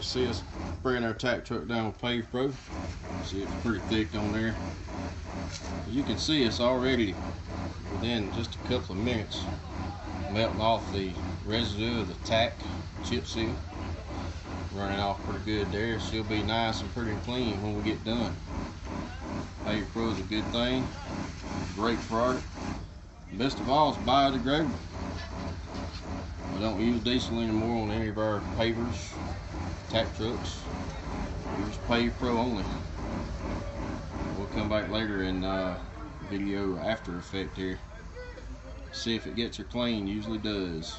you see us spraying our tack truck down with PavePro. See it's pretty thick on there. As you can see it's already within just a couple of minutes melting off the residue of the tack chip seal. Running off pretty good there. She'll be nice and pretty clean when we get done. PavePro is a good thing. Great product. Best of all, it's biodegradable. We don't use diesel anymore on any of our pavers, tack trucks. We use PavePro only. We'll come back later in uh, video after effect here. See if it gets her clean, usually does.